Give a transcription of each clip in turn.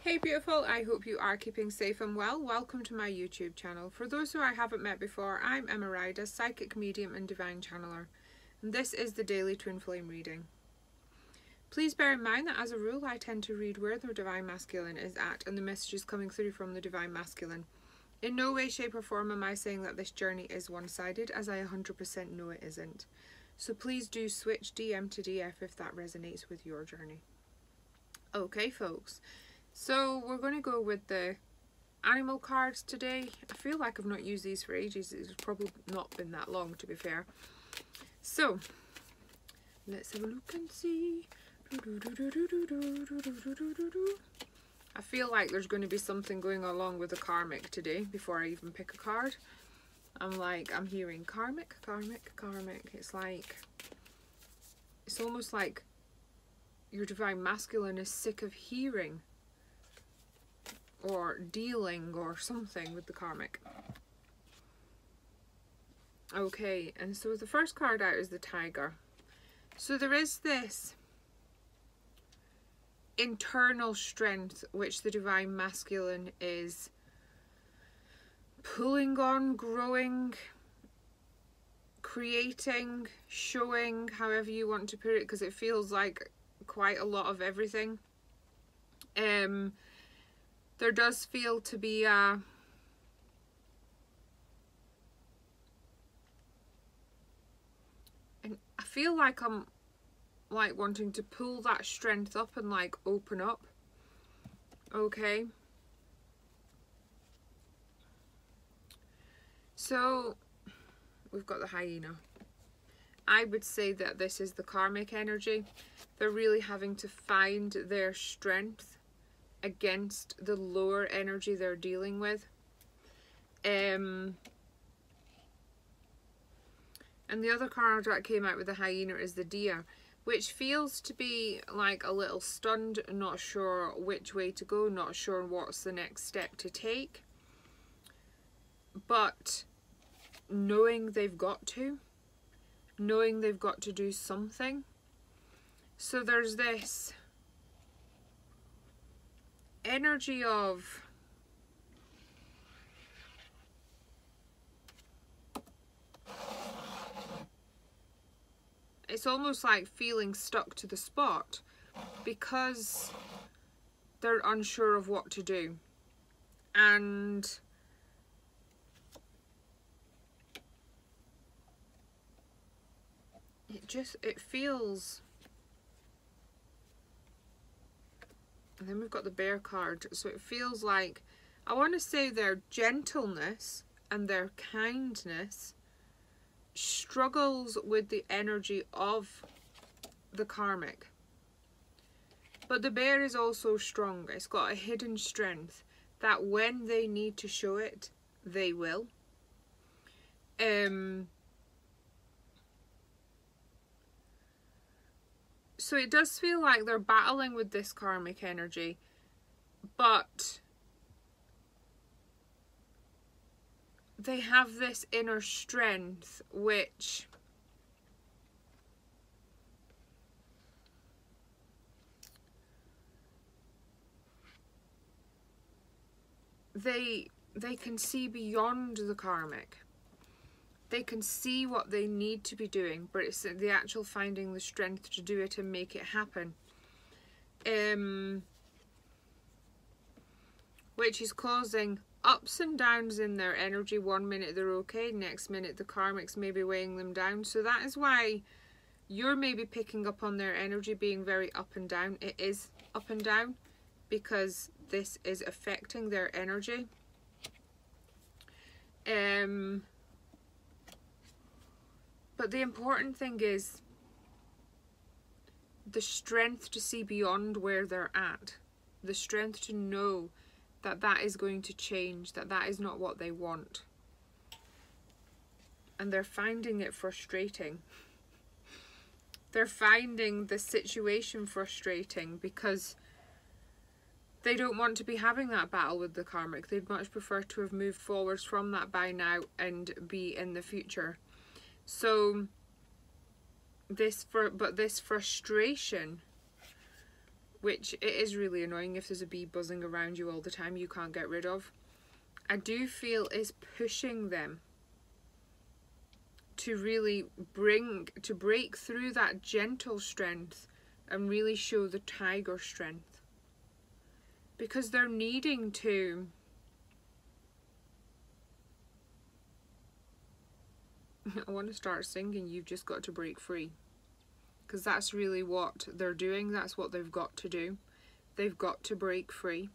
Hey beautiful, I hope you are keeping safe and well. Welcome to my YouTube channel. For those who I haven't met before, I'm Emma Ryder, psychic medium and divine channeler. And this is the daily twin flame reading. Please bear in mind that as a rule I tend to read where the divine masculine is at and the messages coming through from the divine masculine. In no way, shape or form am I saying that this journey is one-sided as I 100% know it isn't. So please do switch DM to DF if that resonates with your journey. Okay folks, so we're going to go with the animal cards today. I feel like I've not used these for ages. It's probably not been that long to be fair. So let's have a look and see. I feel like there's going to be something going along with the karmic today before I even pick a card. I'm like, I'm hearing karmic, karmic, karmic. It's like, it's almost like your divine masculine is sick of hearing or dealing or something with the karmic. Okay, and so the first card out is the tiger. So there is this internal strength which the divine masculine is pulling on, growing, creating, showing, however you want to put it, because it feels like quite a lot of everything. Um, there does feel to be uh, a and I feel like I'm like wanting to pull that strength up and like open up. Okay. So we've got the hyena. I would say that this is the karmic energy. They're really having to find their strength against the lower energy they're dealing with. Um, and the other card that came out with the hyena is the deer, which feels to be like a little stunned, not sure which way to go, not sure what's the next step to take. But knowing they've got to, knowing they've got to do something. So there's this energy of it's almost like feeling stuck to the spot because they're unsure of what to do. And it just it feels And then we've got the bear card. So it feels like, I want to say their gentleness and their kindness struggles with the energy of the karmic. But the bear is also strong. It's got a hidden strength that when they need to show it, they will. Um, so it does feel like they're battling with this karmic energy, but they have this inner strength which they they can see beyond the karmic they can see what they need to be doing, but it's the actual finding the strength to do it and make it happen. Um, which is causing ups and downs in their energy. One minute they're okay, next minute the karmics may be weighing them down. So that is why you're maybe picking up on their energy being very up and down. It is up and down because this is affecting their energy. Um, but the important thing is the strength to see beyond where they're at. The strength to know that that is going to change, that that is not what they want. And they're finding it frustrating. They're finding the situation frustrating because they don't want to be having that battle with the karmic. They'd much prefer to have moved forwards from that by now and be in the future. So this for but this frustration which it is really annoying if there's a bee buzzing around you all the time you can't get rid of. I do feel is pushing them to really bring to break through that gentle strength and really show the tiger strength because they're needing to I want to start singing you've just got to break free. Because that's really what they're doing that's what they've got to do. They've got to break free.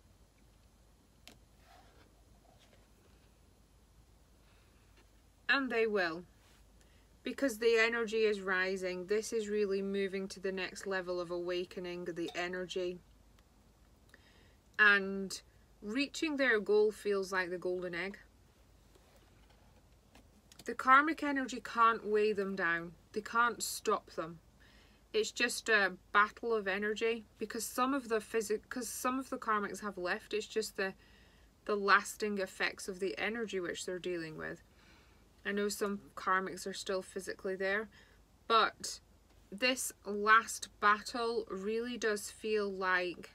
And they will. Because the energy is rising this is really moving to the next level of awakening the energy. And reaching their goal feels like the golden egg the karmic energy can't weigh them down. They can't stop them. It's just a battle of energy because some of the physic because some of the karmics have left. It's just the the lasting effects of the energy which they're dealing with. I know some karmics are still physically there, but this last battle really does feel like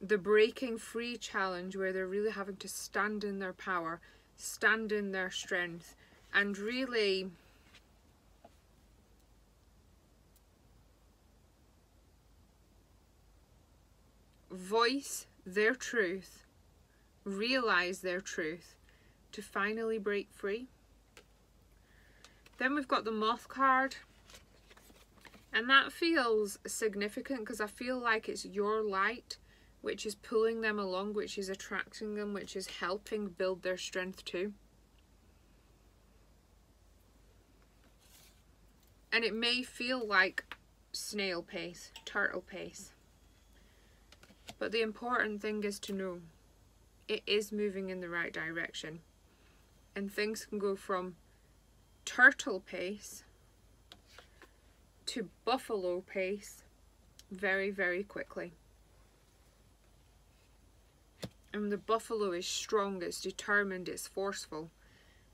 the breaking free challenge where they're really having to stand in their power, stand in their strength, and really voice their truth, realize their truth, to finally break free. Then we've got the moth card. And that feels significant because I feel like it's your light which is pulling them along, which is attracting them, which is helping build their strength too. And it may feel like snail pace, turtle pace. But the important thing is to know it is moving in the right direction and things can go from turtle pace to buffalo pace very, very quickly. And the buffalo is strong, it's determined, it's forceful.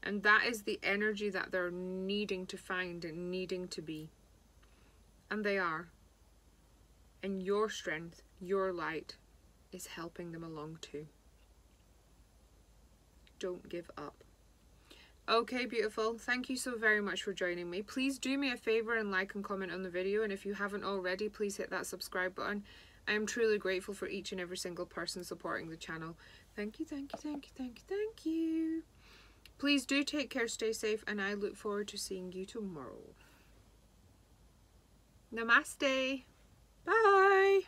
And that is the energy that they're needing to find and needing to be. And they are. And your strength, your light, is helping them along too. Don't give up. Okay, beautiful. Thank you so very much for joining me. Please do me a favour and like and comment on the video. And if you haven't already, please hit that subscribe button. I am truly grateful for each and every single person supporting the channel. Thank you, thank you, thank you, thank you, thank you. Please do take care, stay safe, and I look forward to seeing you tomorrow. Namaste. Bye.